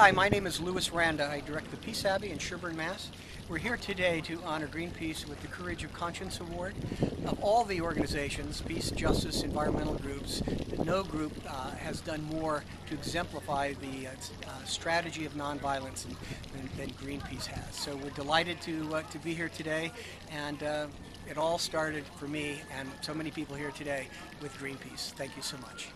Hi, my name is Lewis Randa. I direct the Peace Abbey in Sherborn, Mass. We're here today to honor Greenpeace with the Courage of Conscience Award. Of all the organizations, peace, justice, environmental groups, no group uh, has done more to exemplify the uh, uh, strategy of nonviolence than, than, Greenpeace has. So we're delighted to, uh, to be here today, and uh, it all started for me and so many people here today with Greenpeace. Thank you so much.